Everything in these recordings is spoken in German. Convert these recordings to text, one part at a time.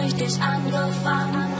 richtig angefangen.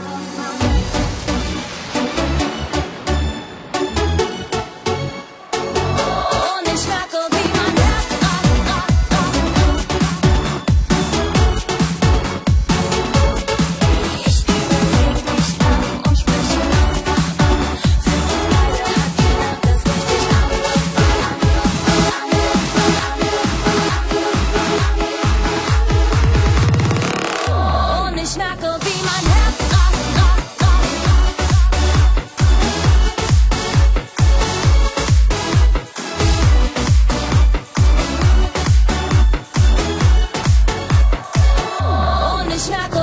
Krishna